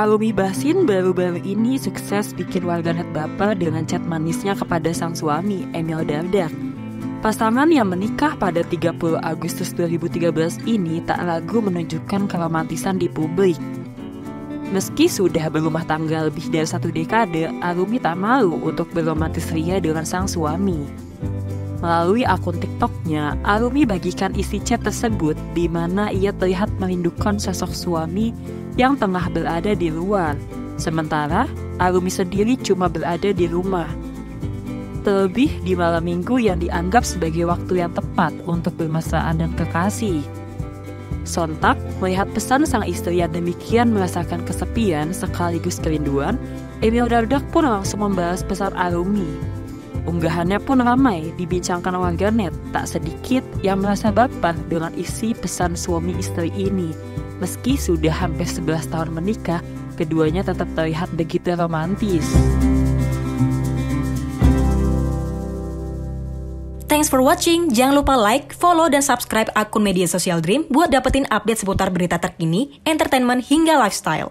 Arumi Basin baru-baru ini sukses bikin warganet baper dengan chat manisnya kepada sang suami, Emil Dardak. Pasangan yang menikah pada 30 Agustus 2013 ini tak ragu menunjukkan keromantisan di publik. Meski sudah berumah tangga lebih dari satu dekade, Arumi tak malu untuk berromantis ria dengan sang suami. Melalui akun TikToknya, Arumi bagikan isi chat tersebut di mana ia terlihat merindukan sosok suami yang tengah berada di luar. Sementara Arumi sendiri cuma berada di rumah. Terlebih di malam minggu yang dianggap sebagai waktu yang tepat untuk bermesraan dan kekasih. Sontak, melihat pesan sang istri yang demikian merasakan kesepian sekaligus kerinduan, Emil Dardak pun langsung membalas pesan Arumi. Unggahannya pun ramai dibincangkan warganet, tak sedikit yang merasa baper dengan isi pesan suami istri ini. Meski sudah hampir 11 tahun menikah, keduanya tetap terlihat begitu romantis. Thanks for watching. Jangan lupa like, follow, dan subscribe akun media sosial Dream buat dapetin update seputar berita terkini, entertainment, hingga lifestyle.